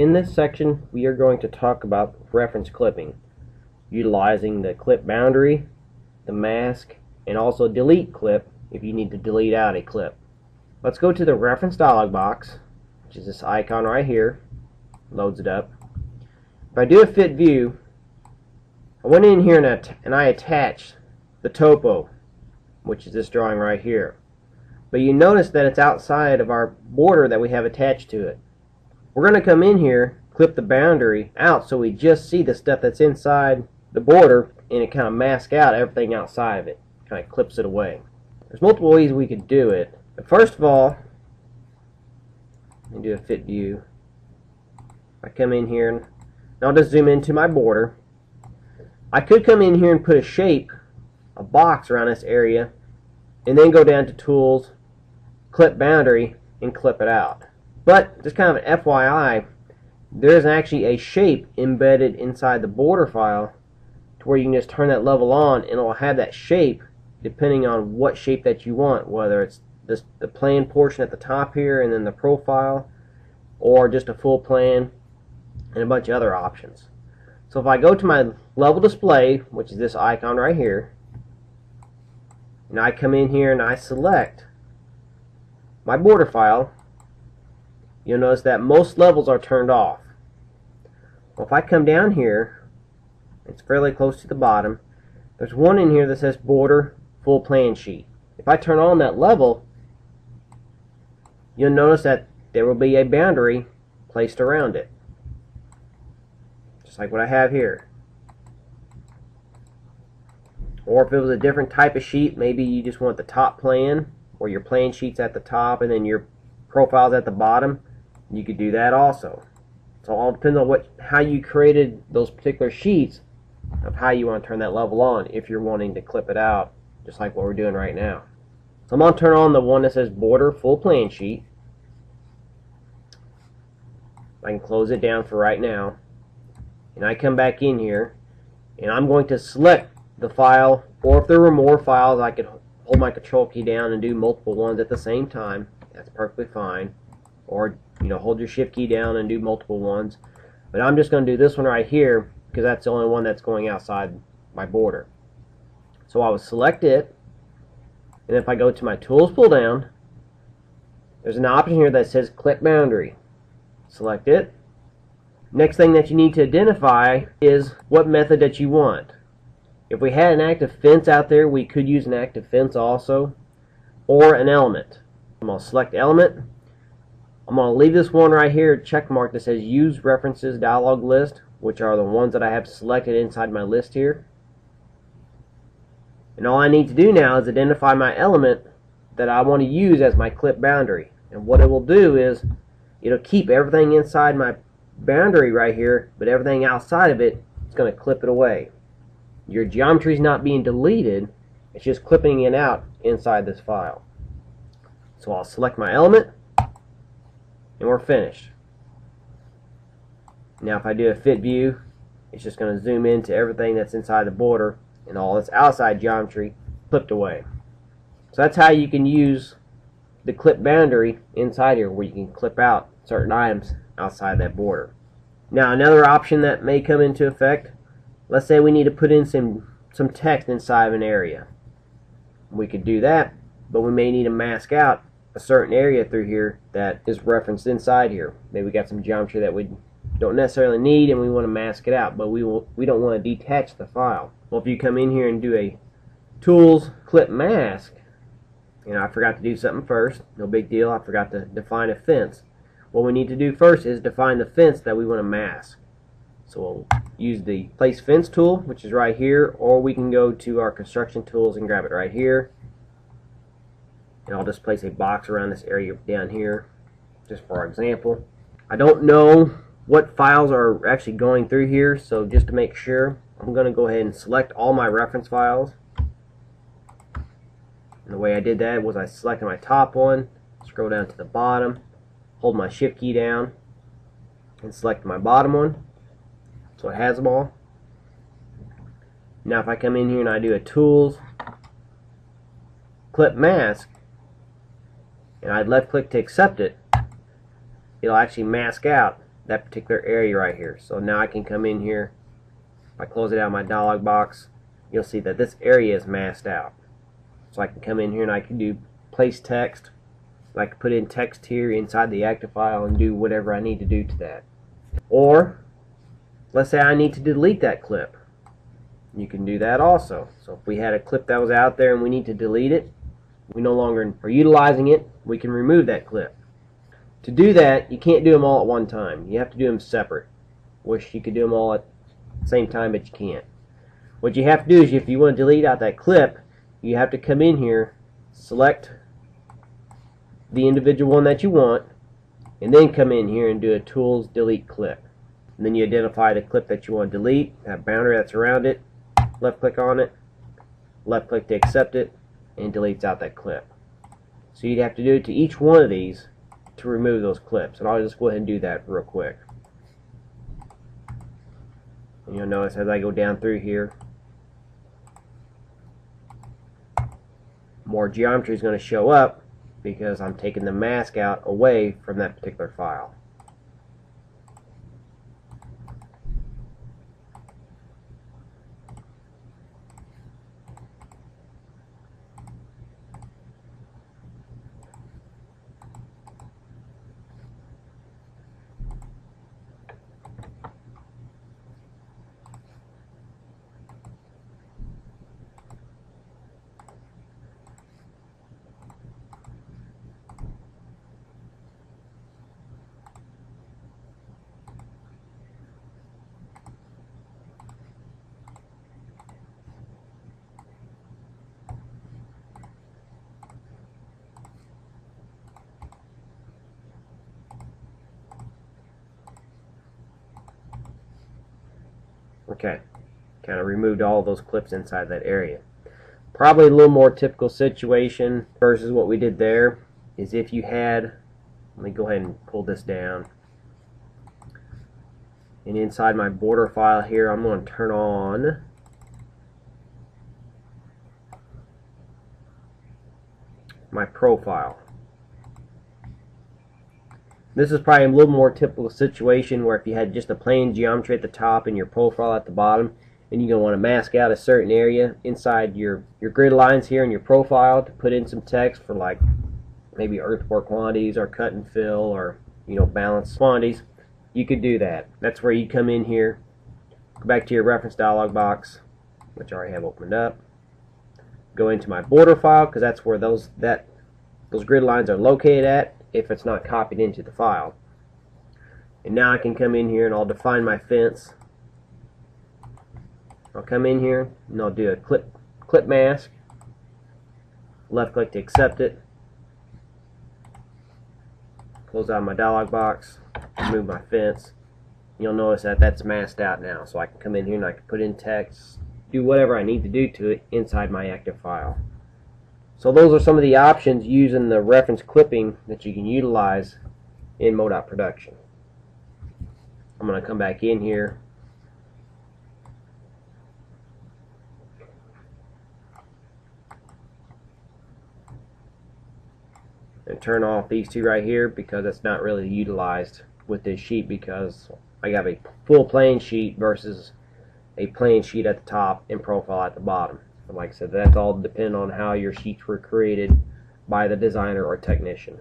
In this section, we are going to talk about reference clipping, utilizing the clip boundary, the mask, and also delete clip if you need to delete out a clip. Let's go to the reference dialog box, which is this icon right here, loads it up. If I do a fit view, I went in here and, I, and I attached the topo, which is this drawing right here. But you notice that it's outside of our border that we have attached to it. We're going to come in here, clip the boundary out so we just see the stuff that's inside the border and it kind of masks out everything outside of it. Kind of clips it away. There's multiple ways we could do it. But first of all, let me do a fit view. I come in here and I'll just zoom into my border. I could come in here and put a shape, a box around this area, and then go down to Tools, Clip Boundary, and clip it out. But, just kind of an FYI, there is actually a shape embedded inside the border file to where you can just turn that level on and it will have that shape depending on what shape that you want, whether it's this, the plan portion at the top here and then the profile, or just a full plan, and a bunch of other options. So if I go to my level display, which is this icon right here, and I come in here and I select my border file, you'll notice that most levels are turned off. Well, if I come down here, it's fairly close to the bottom, there's one in here that says border full plan sheet. If I turn on that level, you'll notice that there will be a boundary placed around it. Just like what I have here. Or if it was a different type of sheet, maybe you just want the top plan, or your plan sheet's at the top and then your profile's at the bottom, you could do that also. So it all depends on what how you created those particular sheets of how you want to turn that level on if you're wanting to clip it out, just like what we're doing right now. So I'm going to turn on the one that says border full plan sheet. I can close it down for right now. And I come back in here and I'm going to select the file or if there were more files I could hold my control key down and do multiple ones at the same time. That's perfectly fine. Or you know hold your shift key down and do multiple ones. But I'm just going to do this one right here because that's the only one that's going outside my border. So I will select it and if I go to my tools pull down there's an option here that says clip boundary. Select it. Next thing that you need to identify is what method that you want. If we had an active fence out there, we could use an active fence also, or an element. I'm going to select element. I'm going to leave this one right here check mark that says use references dialog list, which are the ones that I have selected inside my list here. And all I need to do now is identify my element that I want to use as my clip boundary. And what it will do is it'll keep everything inside my boundary right here, but everything outside of it, it is going to clip it away. Your geometry is not being deleted, it's just clipping it out inside this file. So I'll select my element, and we're finished. Now if I do a fit view, it's just going to zoom into everything that's inside the border and all this outside geometry clipped away. So that's how you can use the clip boundary inside here where you can clip out certain items outside that border. Now another option that may come into effect, let's say we need to put in some, some text inside of an area. We could do that, but we may need to mask out a certain area through here that is referenced inside here. Maybe we got some geometry that we don't necessarily need and we want to mask it out, but we will we don't want to detach the file. Well, if you come in here and do a tools clip mask, you know, I forgot to do something first. No big deal. I forgot to define a fence. What we need to do first is define the fence that we want to mask. So we'll use the place fence tool, which is right here, or we can go to our construction tools and grab it right here. And I'll just place a box around this area down here, just for example. I don't know what files are actually going through here, so just to make sure, I'm going to go ahead and select all my reference files. And the way I did that was I selected my top one, scroll down to the bottom, hold my shift key down, and select my bottom one. So it has them all. Now if I come in here and I do a tools, clip mask, and I left click to accept it, it'll actually mask out that particular area right here. So now I can come in here. If I close it out of my dialog box, you'll see that this area is masked out. So I can come in here and I can do place text. I can put in text here inside the active file and do whatever I need to do to that. Or, let's say I need to delete that clip. You can do that also. So if we had a clip that was out there and we need to delete it, we no longer are utilizing it, we can remove that clip. To do that, you can't do them all at one time. You have to do them separate. Wish you could do them all at the same time, but you can't. What you have to do is if you want to delete out that clip, you have to come in here, select the individual one that you want, and then come in here and do a Tools Delete Clip. And then you identify the clip that you want to delete, that boundary that's around it, left click on it, left click to accept it, and deletes out that clip. So you'd have to do it to each one of these to remove those clips. And I'll just go ahead and do that real quick. And you'll notice as I go down through here, more geometry is going to show up because I'm taking the mask out away from that particular file. Okay, kind of removed all those clips inside that area. Probably a little more typical situation versus what we did there is if you had, let me go ahead and pull this down. And inside my border file here, I'm going to turn on my profile. This is probably a little more typical situation where if you had just a plain geometry at the top and your profile at the bottom, and you're going to want to mask out a certain area inside your, your grid lines here in your profile to put in some text for like maybe earthwork quantities or cut and fill or you know balance quantities, you could do that. That's where you come in here, go back to your reference dialog box, which I already have opened up, go into my border file because that's where those that those grid lines are located at if it's not copied into the file. And now I can come in here and I'll define my fence. I'll come in here and I'll do a clip clip mask. Left click to accept it. Close out my dialog box. Remove my fence. You'll notice that that's masked out now. So I can come in here and I can put in text, do whatever I need to do to it inside my active file. So those are some of the options using the reference clipping that you can utilize in MoDOT production. I'm going to come back in here. And turn off these two right here because it's not really utilized with this sheet because I got a full plane sheet versus a plane sheet at the top and profile at the bottom. But like I said, that's all dependent on how your sheets were created by the designer or technician.